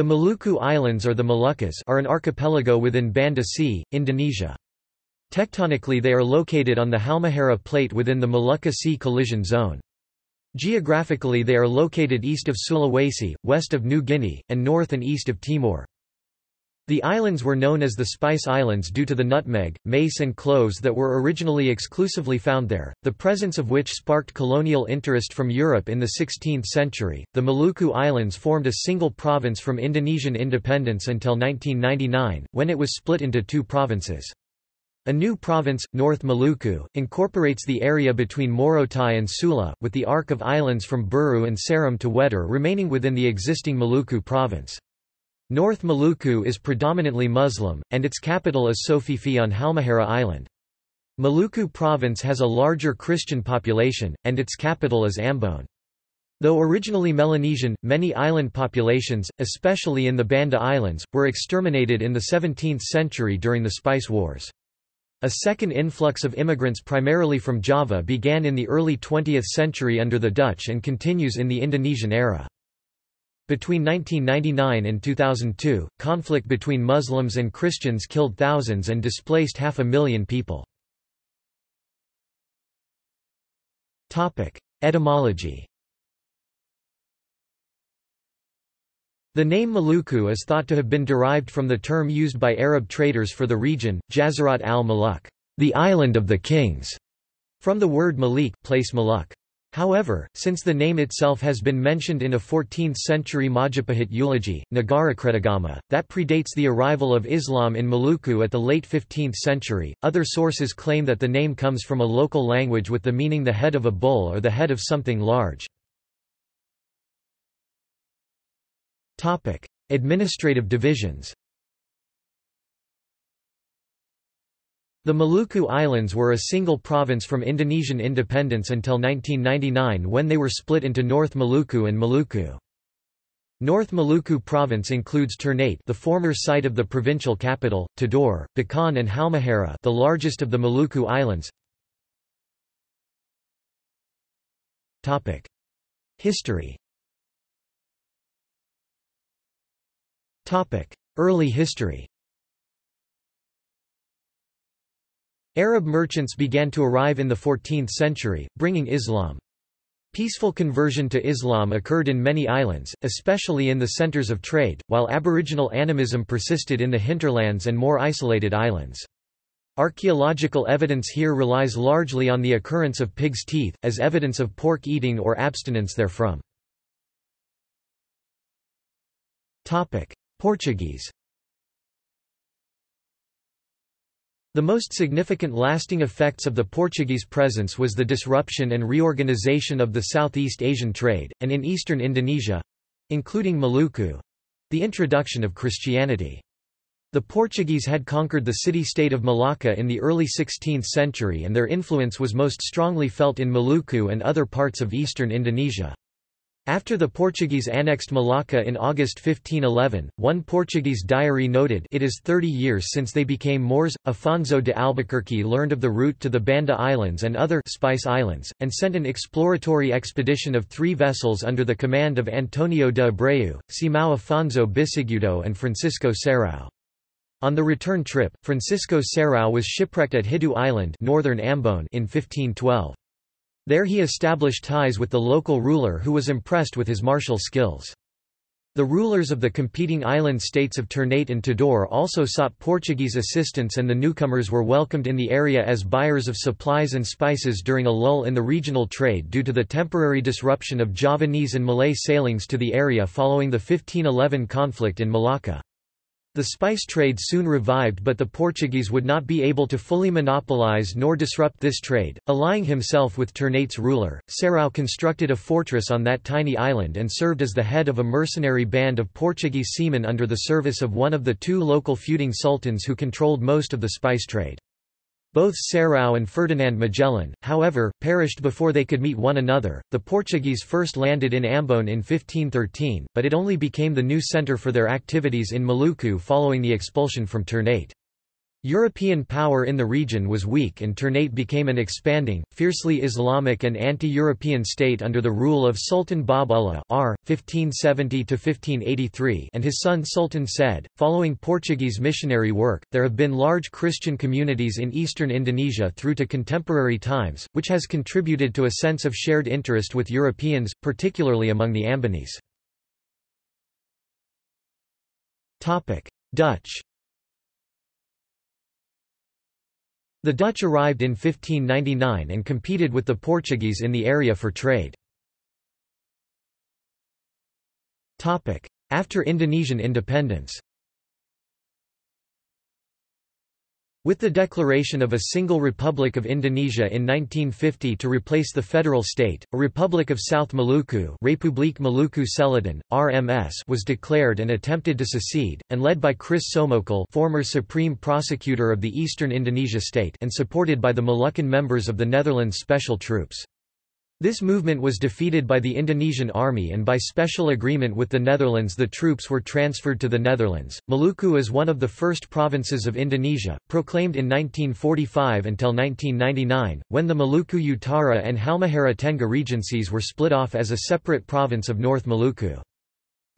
The Maluku Islands or the Moluccas are an archipelago within Banda Sea, Indonesia. Tectonically they are located on the Halmahera Plate within the Molucca Sea collision zone. Geographically they are located east of Sulawesi, west of New Guinea, and north and east of Timor. The islands were known as the Spice Islands due to the nutmeg, mace and cloves that were originally exclusively found there, the presence of which sparked colonial interest from Europe in the 16th century. The Maluku Islands formed a single province from Indonesian independence until 1999, when it was split into two provinces. A new province, North Maluku, incorporates the area between Morotai and Sula, with the arc of islands from Buru and Seram to Wetar remaining within the existing Maluku province. North Maluku is predominantly Muslim, and its capital is Sofifi on Halmahera Island. Maluku province has a larger Christian population, and its capital is Ambon. Though originally Melanesian, many island populations, especially in the Banda Islands, were exterminated in the 17th century during the Spice Wars. A second influx of immigrants primarily from Java began in the early 20th century under the Dutch and continues in the Indonesian era. Between 1999 and 2002, conflict between Muslims and Christians killed thousands and displaced half a million people. Etymology The name Maluku is thought to have been derived from the term used by Arab traders for the region, Jazirat al-Maluk, the island of the kings, from the word Malik place Maluk. However, since the name itself has been mentioned in a 14th-century Majapahit eulogy, Nagarakretagama, that predates the arrival of Islam in Maluku at the late 15th century, other sources claim that the name comes from a local language with the meaning the head of a bull or the head of something large. Administrative divisions The Maluku Islands were a single province from Indonesian independence until 1999 when they were split into North Maluku and Maluku. North Maluku province includes Ternate the former site of the provincial capital, Tidore, Bacan and Halmahera the largest of the Maluku Islands. History Early history Arab merchants began to arrive in the 14th century, bringing Islam. Peaceful conversion to Islam occurred in many islands, especially in the centers of trade, while aboriginal animism persisted in the hinterlands and more isolated islands. Archaeological evidence here relies largely on the occurrence of pig's teeth, as evidence of pork eating or abstinence therefrom. Portuguese The most significant lasting effects of the Portuguese presence was the disruption and reorganization of the Southeast Asian trade, and in eastern Indonesia—including Maluku—the introduction of Christianity. The Portuguese had conquered the city-state of Malacca in the early 16th century and their influence was most strongly felt in Maluku and other parts of eastern Indonesia. After the Portuguese annexed Malacca in August 1511, one Portuguese diary noted it is 30 years since they became Moors. Afonso de Albuquerque learned of the route to the Banda Islands and other Spice Islands, and sent an exploratory expedition of three vessels under the command of Antonio de Abreu, Simão Afonso Bisigudo and Francisco Serrao. On the return trip, Francisco Serrao was shipwrecked at Hitu Island northern Ambon in 1512. There he established ties with the local ruler who was impressed with his martial skills. The rulers of the competing island states of Ternate and Tidore also sought Portuguese assistance and the newcomers were welcomed in the area as buyers of supplies and spices during a lull in the regional trade due to the temporary disruption of Javanese and Malay sailings to the area following the 1511 conflict in Malacca. The spice trade soon revived but the Portuguese would not be able to fully monopolize nor disrupt this trade. Allying himself with Ternate's ruler, Serrao constructed a fortress on that tiny island and served as the head of a mercenary band of Portuguese seamen under the service of one of the two local feuding sultans who controlled most of the spice trade. Both Serrao and Ferdinand Magellan, however, perished before they could meet one another. The Portuguese first landed in Ambon in 1513, but it only became the new centre for their activities in Maluku following the expulsion from Ternate. European power in the region was weak and Ternate became an expanding, fiercely Islamic and anti-European state under the rule of Sultan Babullah R. 1570 and his son Sultan Said. Following Portuguese missionary work, there have been large Christian communities in eastern Indonesia through to contemporary times, which has contributed to a sense of shared interest with Europeans, particularly among the Ambonese. Dutch The Dutch arrived in 1599 and competed with the Portuguese in the area for trade. After Indonesian independence With the declaration of a single Republic of Indonesia in 1950 to replace the federal state, a Republic of South Maluku Republik Maluku Selatan, RMS was declared and attempted to secede, and led by Chris Soumokil former Supreme Prosecutor of the Eastern Indonesia state and supported by the Moluccan members of the Netherlands Special Troops. This movement was defeated by the Indonesian army and by special agreement with the Netherlands the troops were transferred to the Netherlands. Maluku is one of the first provinces of Indonesia, proclaimed in 1945 until 1999, when the Maluku Utara and Halmahera Tengah regencies were split off as a separate province of North Maluku.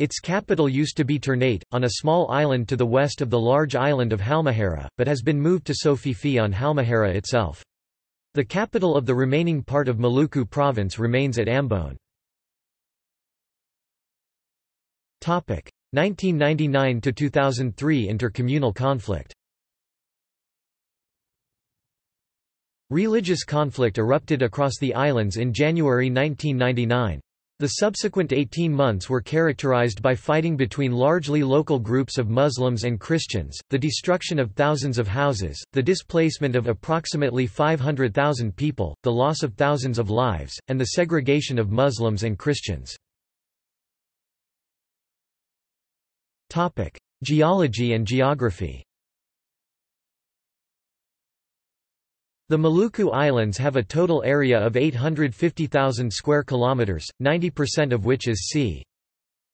Its capital used to be Ternate, on a small island to the west of the large island of Halmahera, but has been moved to Sofifi on Halmahera itself. The capital of the remaining part of Maluku province remains at Ambon. 1999–2003 intercommunal conflict Religious conflict erupted across the islands in January 1999. The subsequent 18 months were characterized by fighting between largely local groups of Muslims and Christians, the destruction of thousands of houses, the displacement of approximately 500,000 people, the loss of thousands of lives, and the segregation of Muslims and Christians. Geology and geography The Maluku Islands have a total area of 850,000 square kilometers, 90% of which is sea.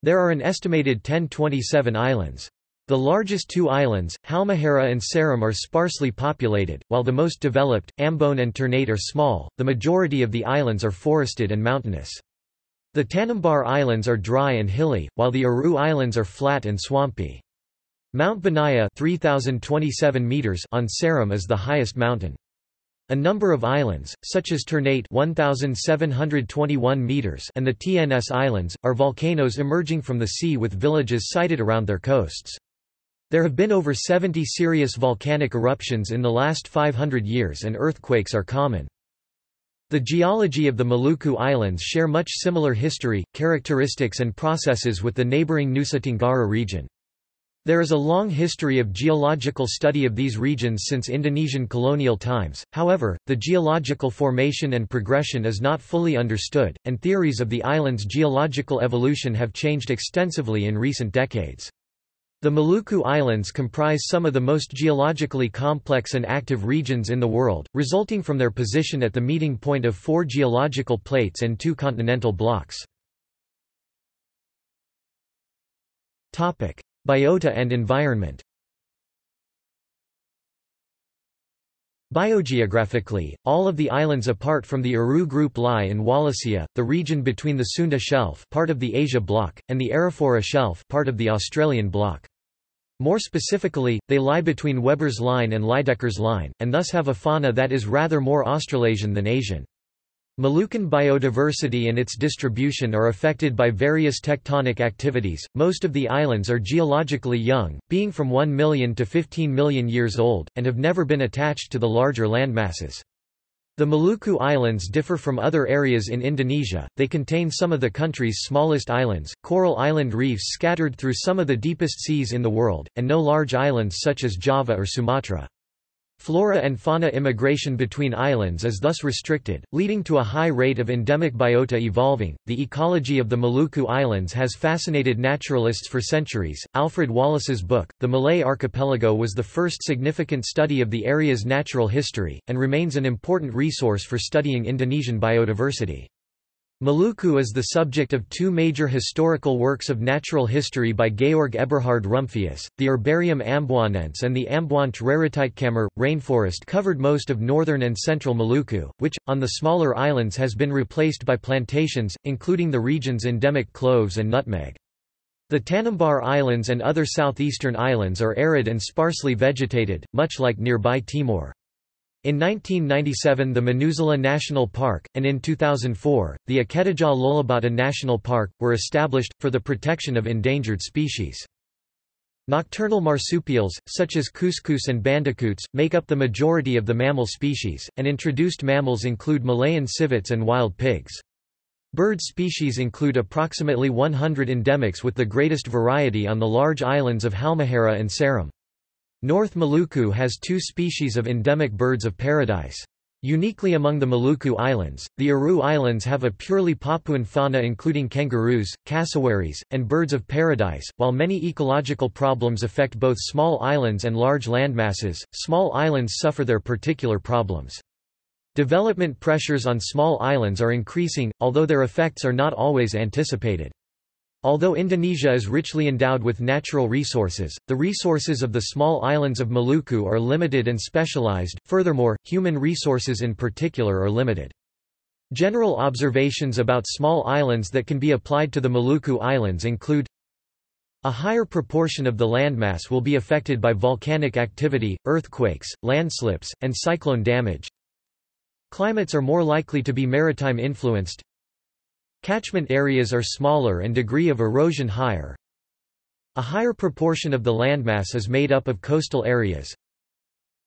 There are an estimated 1027 islands. The largest two islands, Halmahera and Seram are sparsely populated, while the most developed, Ambon and Ternate are small. The majority of the islands are forested and mountainous. The Tanimbar Islands are dry and hilly, while the Aru Islands are flat and swampy. Mount Binaiya 3027 meters on Seram is the highest mountain. A number of islands, such as Ternate 1,721 meters and the TNS Islands, are volcanoes emerging from the sea with villages sited around their coasts. There have been over 70 serious volcanic eruptions in the last 500 years and earthquakes are common. The geology of the Maluku Islands share much similar history, characteristics and processes with the neighboring Nusa Tenggara region. There is a long history of geological study of these regions since Indonesian colonial times, however, the geological formation and progression is not fully understood, and theories of the island's geological evolution have changed extensively in recent decades. The Maluku Islands comprise some of the most geologically complex and active regions in the world, resulting from their position at the meeting point of four geological plates and two continental blocks. Biota and environment Biogeographically, all of the islands apart from the Aru group lie in Wallacea, the region between the Sunda Shelf part of the Asia Block, and the Arafura Shelf part of the Australian Block. More specifically, they lie between Weber's Line and Lydekker's Line, and thus have a fauna that is rather more Australasian than Asian. Moluccan biodiversity and its distribution are affected by various tectonic activities. Most of the islands are geologically young, being from 1 million to 15 million years old, and have never been attached to the larger landmasses. The Maluku Islands differ from other areas in Indonesia, they contain some of the country's smallest islands, coral island reefs scattered through some of the deepest seas in the world, and no large islands such as Java or Sumatra. Flora and fauna immigration between islands is thus restricted, leading to a high rate of endemic biota evolving. The ecology of the Maluku Islands has fascinated naturalists for centuries. Alfred Wallace's book, The Malay Archipelago, was the first significant study of the area's natural history, and remains an important resource for studying Indonesian biodiversity. Maluku is the subject of two major historical works of natural history by Georg Eberhard Rumphius, the Herbarium amboinense and the Amboinsche Rariteitkamer. Rainforest covered most of northern and central Maluku, which, on the smaller islands has been replaced by plantations, including the region's endemic cloves and nutmeg. The Tanimbar Islands and other southeastern islands are arid and sparsely vegetated, much like nearby Timor. In 1997 the Manusela National Park, and in 2004, the Aketajawe Lolobata National Park, were established, for the protection of endangered species. Nocturnal marsupials, such as cuscus and bandicoots, make up the majority of the mammal species, and introduced mammals include Malayan civets and wild pigs. Bird species include approximately 100 endemics with the greatest variety on the large islands of Halmahera and Seram. North Maluku has two species of endemic birds of paradise. Uniquely among the Maluku Islands, the Aru Islands have a purely Papuan fauna including kangaroos, cassowaries, and birds of paradise. While many ecological problems affect both small islands and large landmasses, small islands suffer their particular problems. Development pressures on small islands are increasing, although their effects are not always anticipated. Although Indonesia is richly endowed with natural resources, the resources of the small islands of Maluku are limited and specialized, furthermore, human resources in particular are limited. General observations about small islands that can be applied to the Maluku Islands include a higher proportion of the landmass will be affected by volcanic activity, earthquakes, landslips, and cyclone damage. Climates are more likely to be maritime influenced, Catchment areas are smaller and degree of erosion higher. A higher proportion of the landmass is made up of coastal areas.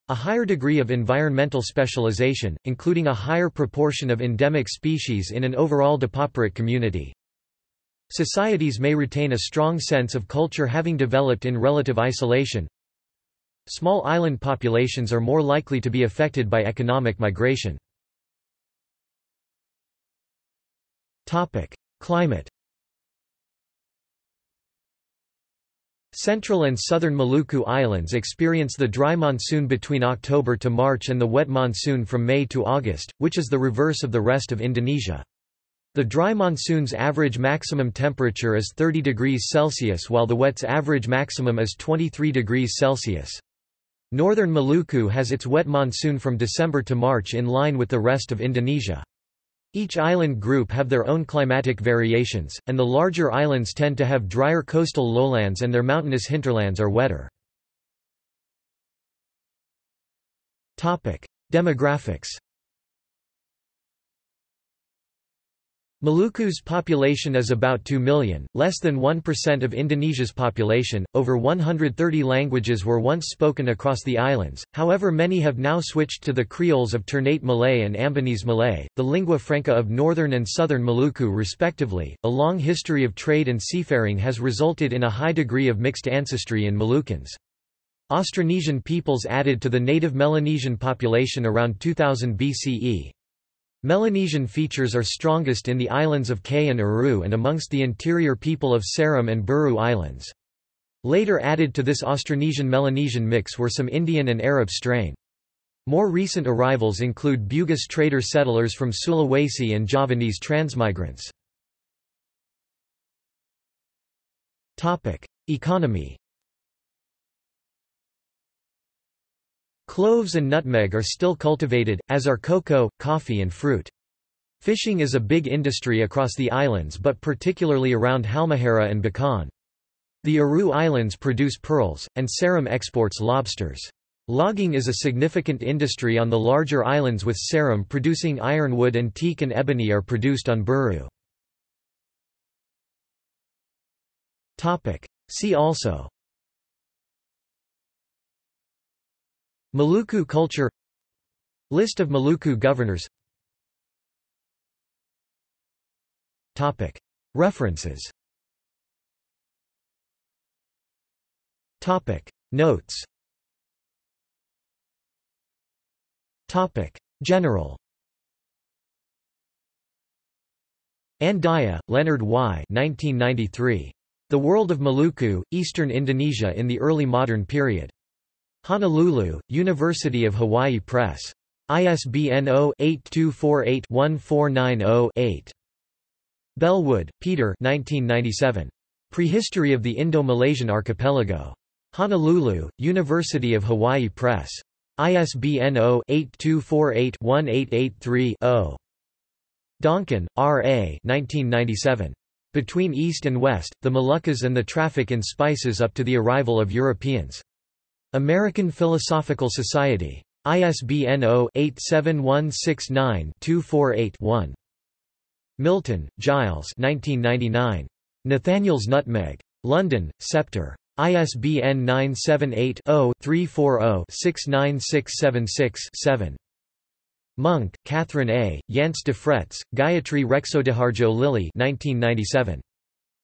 A higher degree of environmental specialization, including a higher proportion of endemic species in an overall depauperate community. Societies may retain a strong sense of culture having developed in relative isolation. Small island populations are more likely to be affected by economic migration. Climate Central and southern Maluku Islands experience the dry monsoon between October to March and the wet monsoon from May to August, which is the reverse of the rest of Indonesia. The dry monsoon's average maximum temperature is 30 degrees Celsius while the wet's average maximum is 23 degrees Celsius. Northern Maluku has its wet monsoon from December to March in line with the rest of Indonesia. Each island group have their own climatic variations, and the larger islands tend to have drier coastal lowlands and their mountainous hinterlands are wetter. Demographics Maluku's population is about 2 million, less than 1% of Indonesia's population. Over 130 languages were once spoken across the islands, however, many have now switched to the Creoles of Ternate Malay and Ambonese Malay, the lingua franca of northern and southern Maluku, respectively. A long history of trade and seafaring has resulted in a high degree of mixed ancestry in Malukans. Austronesian peoples added to the native Melanesian population around 2000 BCE. Melanesian features are strongest in the islands of Kei and Aru and amongst the interior people of Seram and Buru Islands. Later added to this Austronesian-Melanesian mix were some Indian and Arab strain. More recent arrivals include Bugis trader settlers from Sulawesi and Javanese transmigrants. Economy Cloves and nutmeg are still cultivated, as are cocoa, coffee and fruit. Fishing is a big industry across the islands but particularly around Halmahera and Bacan. The Aru Islands produce pearls, and Seram exports lobsters. Logging is a significant industry on the larger islands with Seram producing ironwood and teak and ebony are produced on Buru. See also Maluku culture List of Maluku governors Topic. References Topic. Notes Topic. General Andaya, Leonard Y. 1993. The World of Maluku, Eastern Indonesia in the Early Modern Period. Honolulu, University of Hawaii Press. ISBN 0-8248-1490-8. Bellwood, Peter 1997. Prehistory of the Indo-Malaysian Archipelago. Honolulu, University of Hawaii Press. ISBN 0-8248-1883-0. Donkin, R. A. 1997. Between East and West, the Moluccas and the Traffic in Spices up to the Arrival of Europeans. American Philosophical Society. ISBN 0-87169-248-1. Milton, Giles 1999. Nathaniel's Nutmeg. London, Sceptre. ISBN 978-0-340-69676-7. Monk, Catherine A., Jantz de Frets, Gayatri Reksodiharjo Lilley 1997.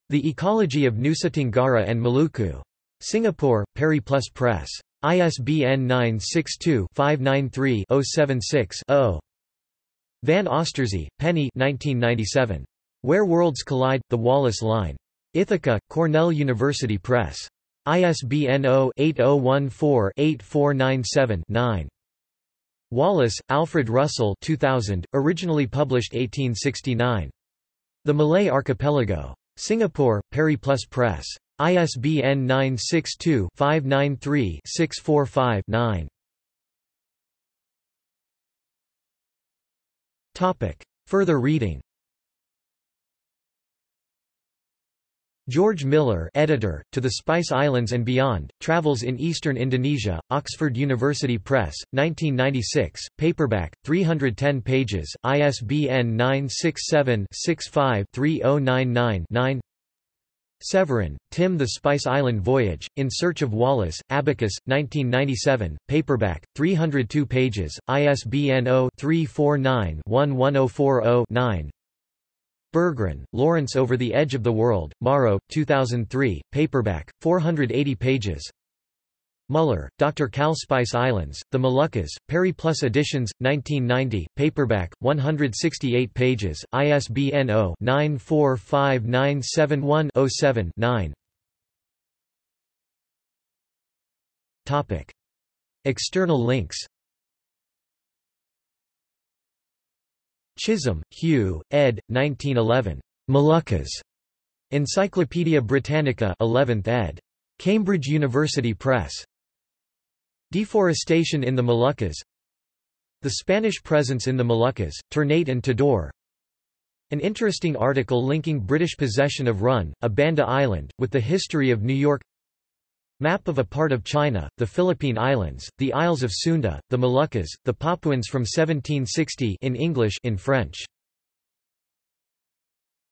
The Ecology of Nusa Tenggara and Maluku. Singapore, Periplus Press. ISBN 962-593-076-0. Van Oosterzee, Penny 1997. Where Worlds Collide, The Wallace Line. Ithaca, Cornell University Press. ISBN 0-8014-8497-9. Wallace, Alfred Russel 2000, originally published 1869. The Malay Archipelago. Singapore, Periplus Press. ISBN 962-593-645-9. Further reading. George Miller editor, To the Spice Islands and Beyond, Travels in Eastern Indonesia, Oxford University Press, 1996, paperback, 310 pages, ISBN 967-65-3099-9 Severin, Tim The Spice Island Voyage, In Search of Wallace, Abacus, 1997, paperback, 302 pages, ISBN 0-349-11040-9 Bergreen, Laurence Over the Edge of the World, Morrow, 2003, paperback, 480 pages Muller, Dr. Kal Spice Islands, The Moluccas, Periplus Editions, 1990, paperback, 168 pages, ISBN 0-945971-07-9 External links Chisholm, Hugh, ed. 1911. Moluccas. Encyclopædia Britannica 11th ed. Cambridge University Press. Deforestation in the Moluccas The Spanish presence in the Moluccas, Ternate and Tidore. An interesting article linking British possession of Run, a Banda Island, with the history of New York. Map of a part of China, the Philippine Islands, the Isles of Sunda, the Moluccas, the Papuans from 1760 in English in French